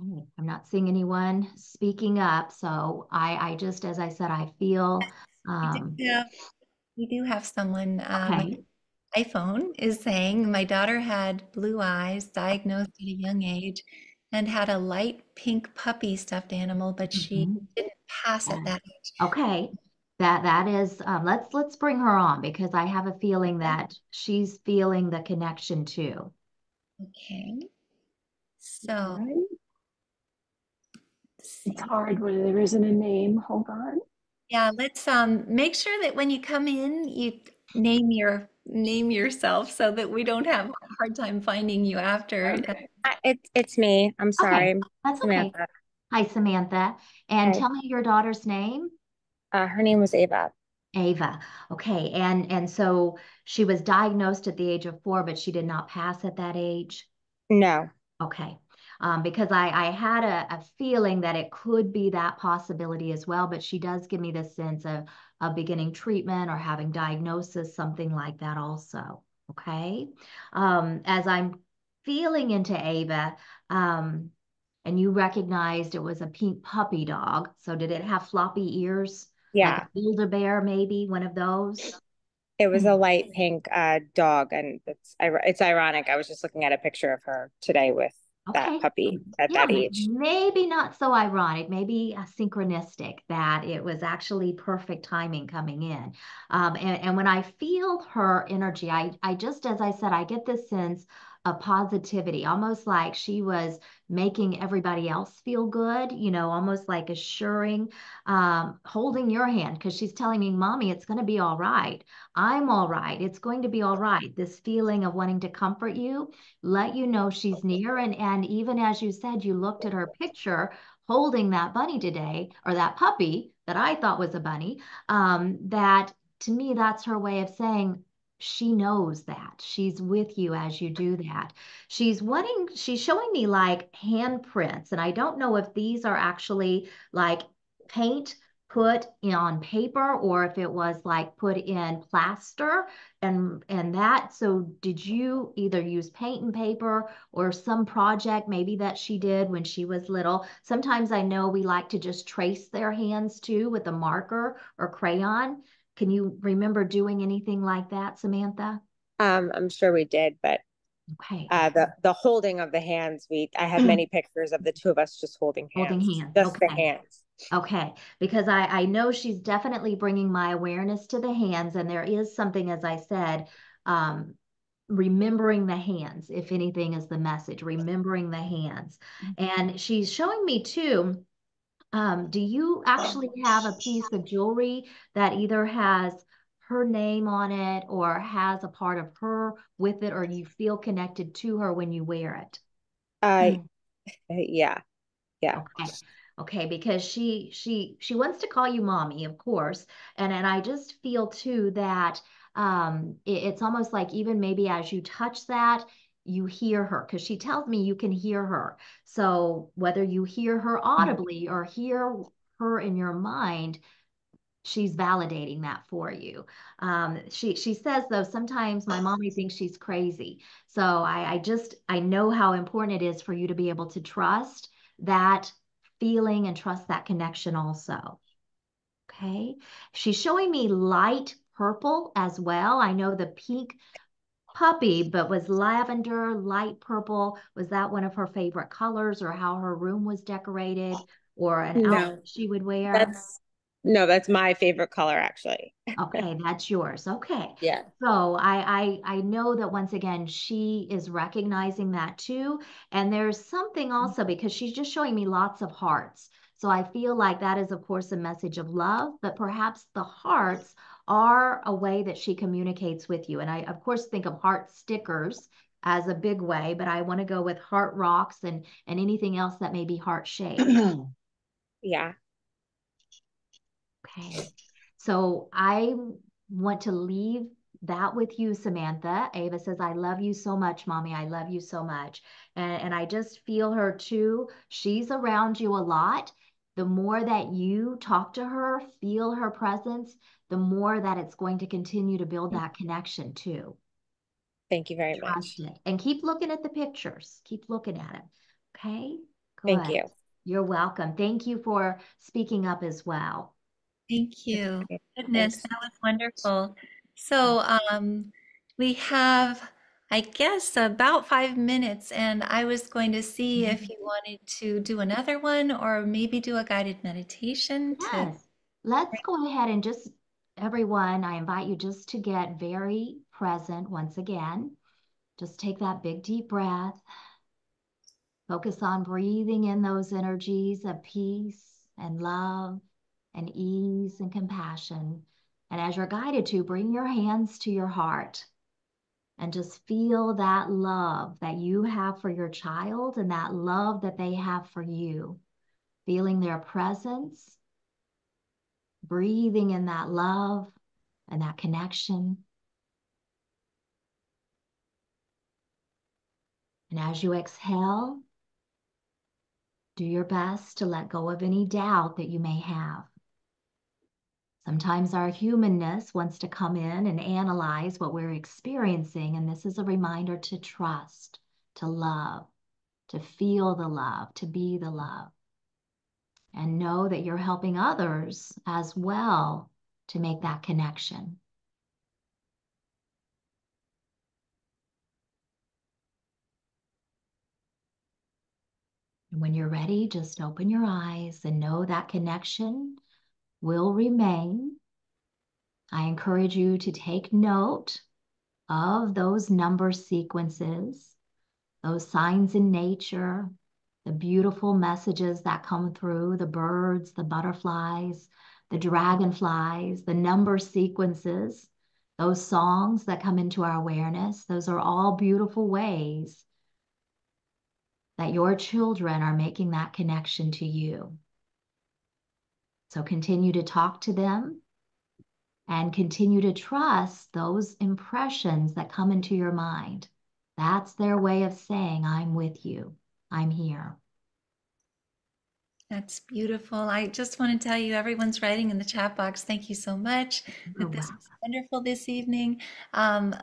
Mm, I'm not seeing anyone speaking up, so I, I just, as I said, I feel, We um, do have, we do have someone, um, okay, iPhone is saying my daughter had blue eyes, diagnosed at a young age, and had a light pink puppy stuffed animal, but she Mhm. didn't pass at that age. okay. That, that is, um, let's, let's bring her on because I have a feeling that she's feeling the connection too. Okay. So, Right? let's see. It's hard when there isn't a name. Hold on. Yeah, let's um make sure that when you come in, you name your name yourself so that we don't have a hard time finding you after. Okay. I- It's it's me. I'm sorry, That's okay. Samantha. Hi, Samantha. And Hi. tell me your daughter's name? Uh, her name was Ava. Ava. Okay. And, and so she was diagnosed at the age of four, but she did not pass at that age? No. Okay. um, because I, I had a, a feeling that it could be that possibility as well. But she does give me this sense of, of beginning treatment or having diagnosis, something like that also. Okay. Um, as I'm feeling into Ava, um, and you recognized it was a pink puppy dog. So did it have floppy ears? Yeah, Like Build-A-Bear, maybe one of those? it was Hmm. a light pink uh, dog, and it's it's ironic. I was just looking at a picture of her today with Okay. that puppy at Yeah, that age. maybe not so ironic, maybe uh, synchronistic that it was actually perfect timing coming in. Um, and, and when I feel her energy, I, I just, as I said, I get this sense of positivity, almost like she was making everybody else feel good, you know, almost like assuring, um, holding your hand because she's telling me, Mommy, it's going to be all right. I'm all right. It's going to be all right. This feeling of wanting to comfort you let you know she's near. And, and even as you said, you looked at her picture holding that bunny today, or that puppy that I thought was a bunny, um, that to me, that's her way of saying, she knows that. She's with you as you do that. She's wanting, she's showing me like handprints, and I don't know if these are actually like paint put on paper or if it was like put in plaster and and that. So did you either use paint and paper or some project maybe that she did when she was little? Sometimes i know we like to just trace their hands too with a marker or crayon can you remember doing anything like that samantha Um, I'm sure we did, but okay uh, the the holding of the hands, we I have many pictures of the two of us just holding hands, Holding hands, just the okay. hands. Okay, because I, I know she's definitely bringing my awareness to the hands, and there is something, as I said, um, remembering the hands, if anything is the message, remembering the hands. And she's showing me too, um, do you actually have a piece of jewelry that either has her name on it or has a part of her with it, or you feel connected to her when you wear it? Uh, yeah, yeah. Okay. Okay, because she she she wants to call you mommy, of course. And and I just feel too that um it- it's almost like even maybe as you touch that, you hear her because she tells me you can hear her. So whether you hear her audibly or hear her in your mind, she's validating that for you. Um, she she says though sometimes my mommy thinks she's crazy. So I, I just I know how important it is for you to be able to trust that feeling and trust that connection also. Okay. She's showing me light purple as well. I know the pink puppy, but was lavender, light purple, was that one of her favorite colors or how her room was decorated or an No. outfit she would wear? That's no, that's my favorite color actually. Okay, that's yours. Okay. Yeah. So I, I I know that once again she is recognizing that too. And there's something mm-hmm. also because she's just showing me lots of hearts. So I feel like that is of course a message of love, but perhaps the hearts are a way that she communicates with you. And I of course think of heart stickers as a big way, but I want to go with heart rocks and and anything else that may be heart shaped. Yeah. Okay. So I want to leave that with you, Samantha. Ava says, I love you so much, mommy. I love you so much. And, and I just feel her too. She's around you a lot. The more that you talk to her, feel her presence, the more that it's going to continue to build that connection too. Thank you very much. It. And keep looking at the pictures. Keep looking at it. Okay? Thank you. You're welcome. Thank you for speaking up as well. Thank you. Goodness, thanks. that was wonderful. So, um, we have, I guess, about five minutes, and I was going to see if mm-hmm. you wanted to do another one or maybe do a guided meditation to Yes, let's go ahead and just, everyone, I invite you just to get very present once again. Just take that big deep breath. Focus on breathing in those energies of peace and love and ease and compassion. And as you're guided to, bring your hands to your heart and just feel that love that you have for your child and that love that they have for you. Feeling their presence breathing in that love and that connection. And as you exhale, Do your best to let go of any doubt that you may have. Sometimes our humanness wants to come in and analyze what we're experiencing, and this is a reminder to trust, to love, to feel the love, to be the love. And know that you're helping others as well to make that connection. When you're ready, just open your eyes and know that connection will remain. I encourage you to take note of those number sequences, those signs in nature, the beautiful messages that come through the birds, the butterflies, the dragonflies, the number sequences, those songs that come into our awareness. Those are all beautiful ways that your children are making that connection to you. So continue to talk to them and continue to trust those impressions that come into your mind. That's their way of saying, I'm with you, I'm here. That's beautiful. I just want to tell you, everyone's writing in the chat box. Thank you so much. You're This welcome. was wonderful this evening. Um,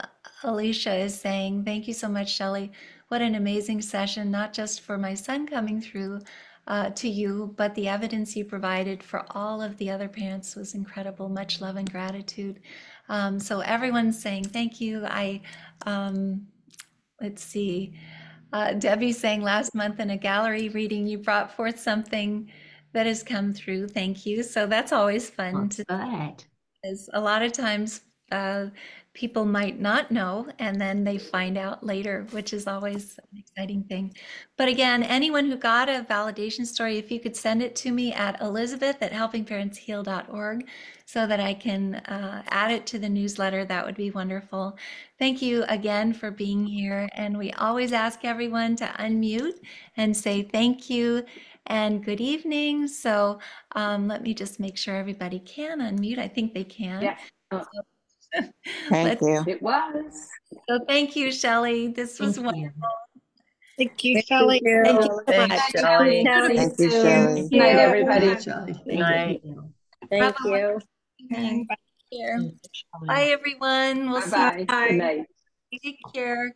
Alicia is saying, Thank you so much, Shelly. What an amazing session, not just for my son coming through uh, to you, but the evidence you provided for all of the other parents was incredible. Much love and gratitude. Um, so, everyone's saying thank you. I, um, let's see. Uh, Debbie saying last month in a gallery reading, you brought forth something that has come through. Thank you. So that's always fun Well, to good. because a lot of times uh, people might not know and then they find out later, which is always an exciting thing. But again, anyone who got a validation story, if you could send it to me at elizabeth at helpingparentsheal.org so that I can uh, add it to the newsletter, that would be wonderful. Thank you again for being here. And we always ask everyone to unmute and say thank you and good evening. So um, let me just make sure everybody can unmute. I think they can. Yes. Oh, Thank Let's- you. it was. So thank you, Shelly. This was Thank you. wonderful. Thank you, Shelly. Thank you so much, Shelly. Thank you, Shelly. Good night, everybody. Thank Night. you. Thank Bye-bye. you. Take care. Thank you, Shelly. Bye, everyone. We'll see Bye-bye. Good night. Take care.